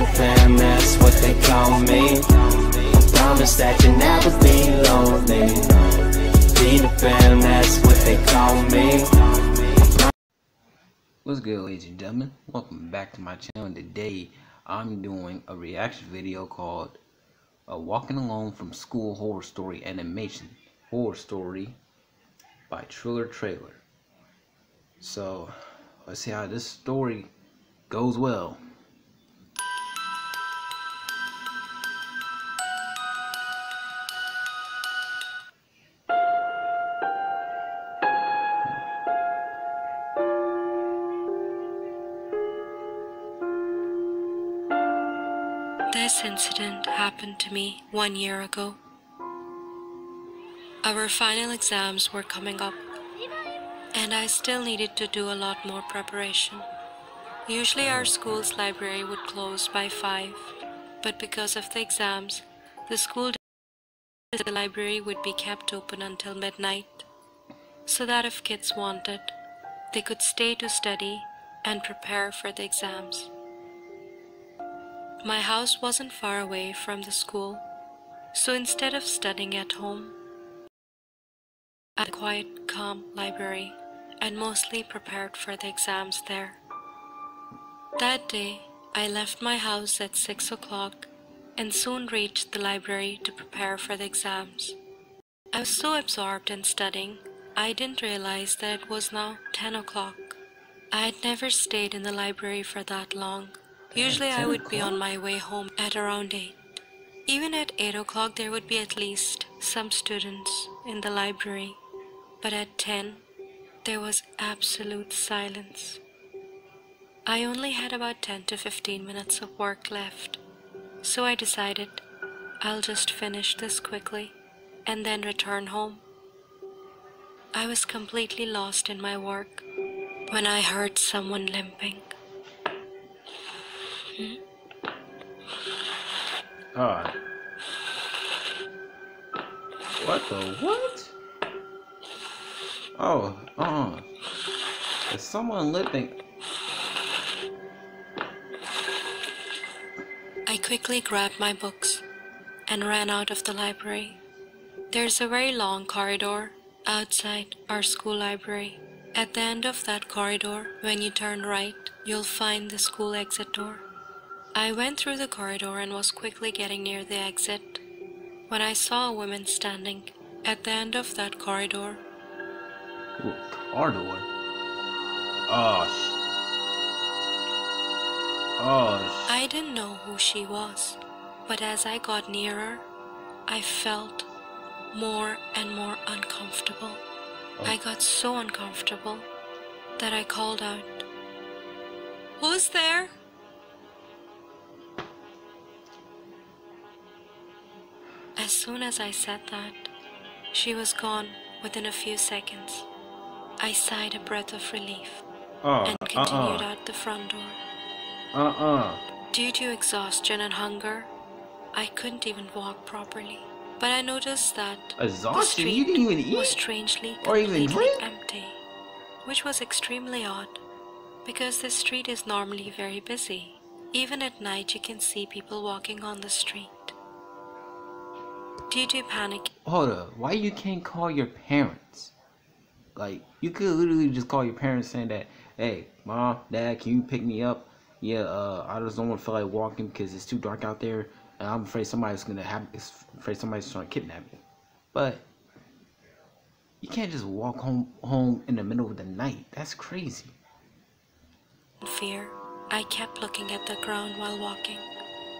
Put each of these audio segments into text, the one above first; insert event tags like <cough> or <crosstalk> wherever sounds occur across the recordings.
That's what they call me. I promise that you'll never be lonely. That's what they call me. What's good ladies and gentlemen? Welcome back to my channel today I'm doing a reaction video called uh, Walking Alone from School Horror Story Animation Horror Story by Thriller Teller. So let's see how this story goes well. This incident happened to me one year ago. Our final exams were coming up, and I still needed to do a lot more preparation. Usually, our school's library would close by 5, but because of the exams, the school the library would be kept open until midnight, so that if kids wanted, they could stay to study and prepare for the exams. My house wasn't far away from the school, so instead of studying at home, I at a quiet, calm library, and mostly prepared for the exams there. That day, I left my house at 6 o'clock and soon reached the library to prepare for the exams. I was so absorbed in studying, I didn't realize that it was now 10 o'clock. I had never stayed in the library for that long. Usually I would be on my way home at around 8. Even at 8 o'clock there would be at least some students in the library, but at 10 there was absolute silence. I only had about 10 to 15 minutes of work left, so I decided I'll just finish this quickly and then return home. I was completely lost in my work when I heard someone limping. Ah. What the what? Oh, uh-uh. Is someone limping? I quickly grabbed my books and ran out of the library. There's a very long corridor outside our school library. At the end of that corridor, when you turn right, you'll find the school exit door. I went through the corridor and was quickly getting near the exit when I saw a woman standing at the end of that corridor. Ooh, corridor? Oh, Oh, I didn't know who she was, but as I got nearer, I felt more and more uncomfortable. I oh. got so uncomfortable that I called out, Who's there? Soon as I said that, she was gone within a few seconds. I sighed a breath of relief Oh, and uh-uh. continued uh-uh. out the front door. Uh-uh. Due to exhaustion and hunger, I couldn't even walk properly. But I noticed that the Exhaustion? street didn't even was strangely completely empty, which was extremely odd because this street is normally very busy. Even at night, you can see people walking on the street. Due to panic, Hold up. Why you can't call your parents? Like, you could literally just call your parents saying that, hey, mom, dad, can you pick me up? Yeah, uh, I just don't want to feel like walking because it's too dark out there, and I'm afraid somebody's gonna have, afraid somebody's trying to kidnap me. But you can't just walk home home in the middle of the night. That's crazy. in fear, I kept looking at the ground while walking.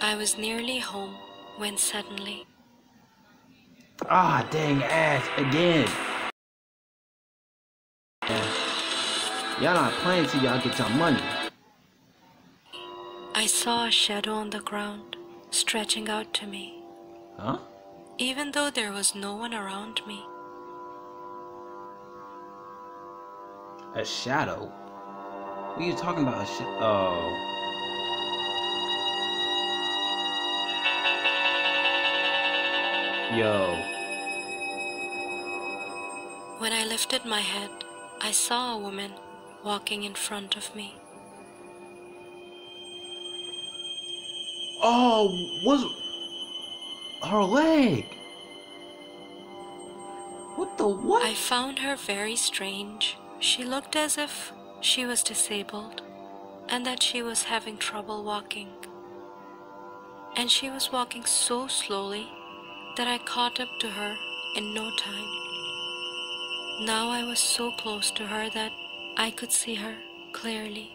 I was nearly home when suddenly Ah, dang ass again. Y'all not playing till y'all get your money. I saw a shadow on the ground stretching out to me, Huh? even though there was no one around me. A shadow? What are you talking about? A sh- oh. Yo. When I lifted my head, I saw a woman walking in front of me. Oh, was her leg? What the what? I found her very strange. She looked as if she was disabled and that she was having trouble walking. And she was walking so slowly that I caught up to her in no time. Now I was so close to her that I could see her clearly.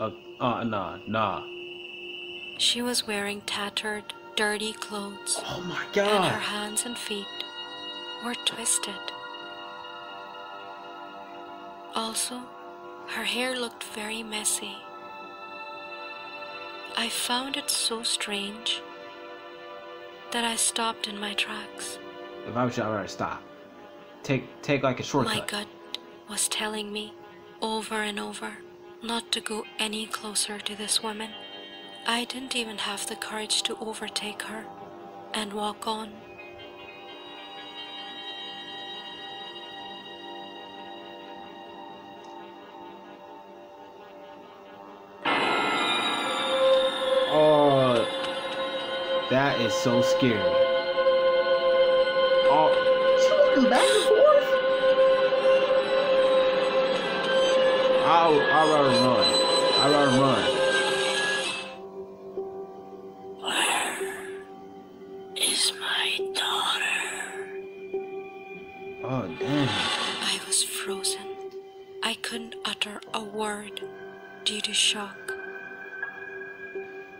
Uh, uh, nah, nah. She was wearing tattered, dirty clothes, Oh my god. and her hands and feet were twisted. Also, her hair looked very messy. I found it so strange that I stopped in my tracks. If I was you, I would stop. Take, take like a My shortcut. gut was telling me over and over not to go any closer to this woman. I didn't even have the courage to overtake her and walk on. Oh, that is so scary. Oh, back and forth. I'll, I'd rather run. Rather run. Is my daughter? Oh, damn. I was frozen. I couldn't utter a word due to shock.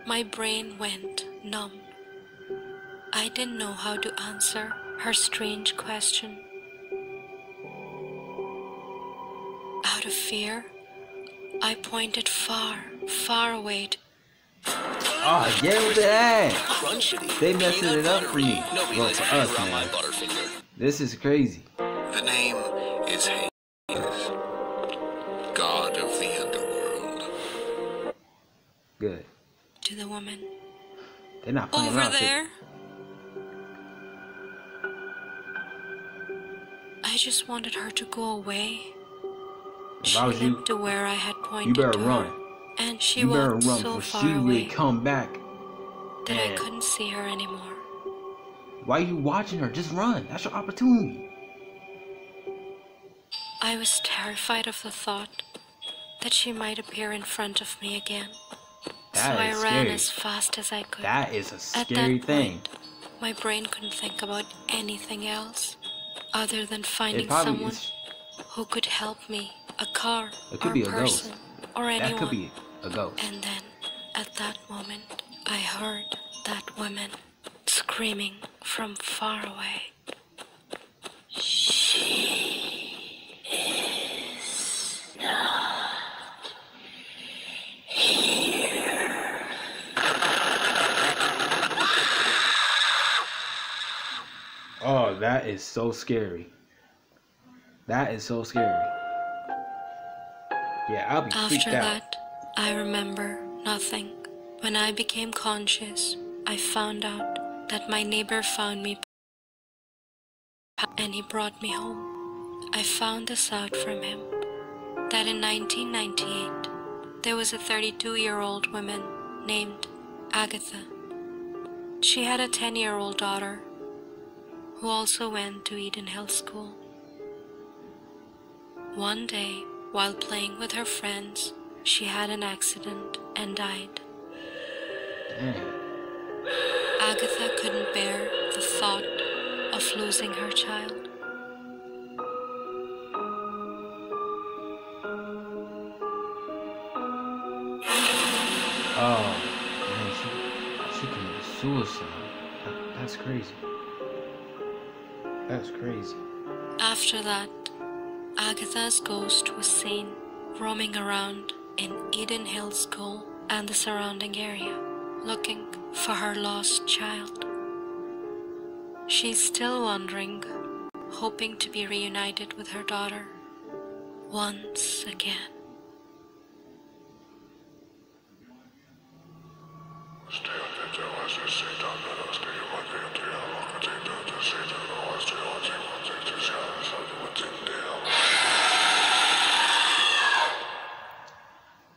My brain went numb. I didn't know how to answer her strange question. Out of fear, I pointed far, far away. to- Oh, get with the ass. They messing it up for buttery. you. Well, lays for us, on my man. This is crazy. The name is Hades, god of the underworld. Good. to the woman. They're not playing Over around. there? I just wanted her to go away. If She I was you, to where I had pointed you better to her, run. and she You better walked run so far she really away come back. that I couldn't see her anymore. Why are you watching her? Just run. That's your opportunity. I was terrified of the thought that she might appear in front of me again. That so I is ran as fast as I could. That is a At scary that thing. point, my brain couldn't think about anything else other than finding someone is. who could help me, a car It could or be a ghost. person or anyone. That could be a ghost. And then, at that moment, I heard that woman screaming from far away. Oh, that is so scary. That is so scary. Yeah, I'll be freaked After out. that, I remember nothing. When I became conscious, I found out that my neighbor found me and he brought me home. I found this out from him that in 1998 there was a 32 year old woman named Agatha. She had a 10 year old daughter who also went to Eden Hill School. One day, while playing with her friends, she had an accident and died. Dang. Agatha couldn't bear the thought of losing her child. Oh, man, she, she committed suicide. That- that's crazy. That's crazy. After that, Agatha's ghost was seen roaming around in Eden Hill School and the surrounding area, looking for her lost child. She's still wandering, hoping to be reunited with her daughter once again.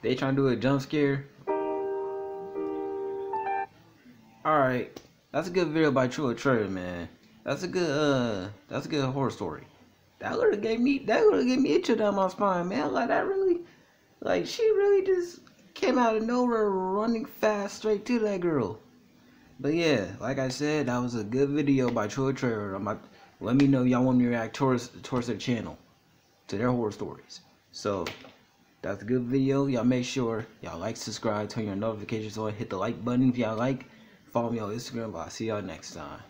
They trying to do a jump scare. all right, that's a good video by True Trailer, man. That's a good, uh, that's a good horror story. That would have gave me, that would have gave me a chill down my spine, man. Like that really, like she really just came out of nowhere, running fast straight to that girl. But yeah, like I said, that was a good video by True Trailer. I'm about, let me know y'all want me to react towards towards their channel, to their horror stories. So that's a good video. Y'all make sure y'all like, subscribe, turn your notifications on, hit the like button if y'all like. Follow me on Instagram. But I'll see y'all next time.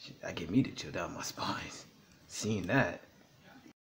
Shit, that get me to chill down my <laughs> spine. Seeing that.